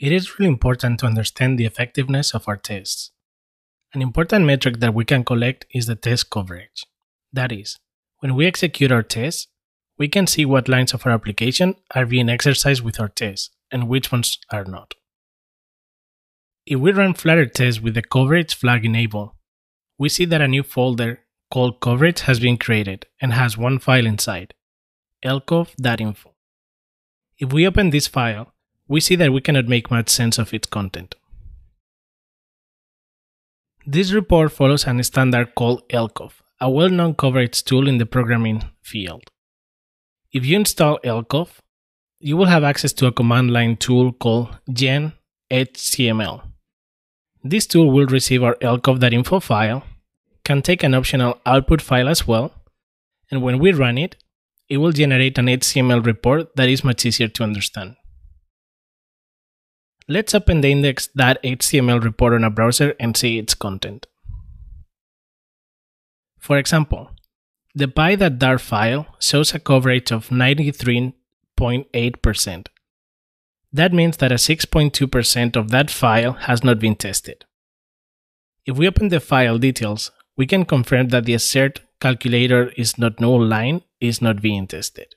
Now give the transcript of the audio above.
It is really important to understand the effectiveness of our tests. An important metric that we can collect is the test coverage. That is, when we execute our tests, we can see what lines of our application are being exercised with our tests and which ones are not. If we run Flutter tests with the coverage flag enabled, we see that a new folder called coverage has been created and has one file inside, lcov.info. If we open this file, we see that we cannot make much sense of its content. This report follows a standard called lcov, a well-known coverage tool in the programming field. If you install lcov, you will have access to a command line tool called genhtml. This tool will receive our lcov.info file, can take an optional output file as well, and when we run it, it will generate an HTML report that is much easier to understand. Let's open the index.html report on a browser and see its content. For example, the py.dart file shows a coverage of 93.8%. That means that a 6.2% of that file has not been tested. If we open the file details, we can confirm that the assert calculator is not null line is not being tested.